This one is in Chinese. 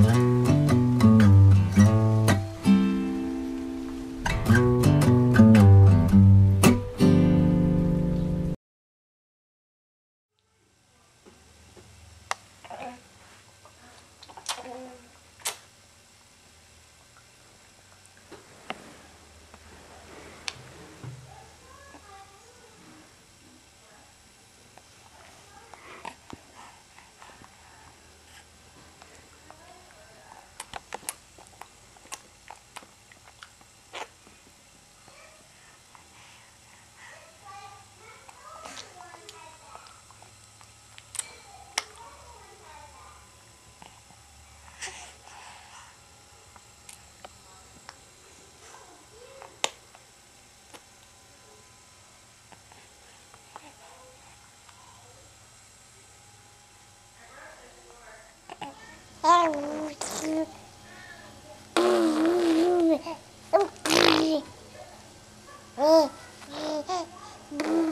Mm-hmm. 嗯。嗯嗯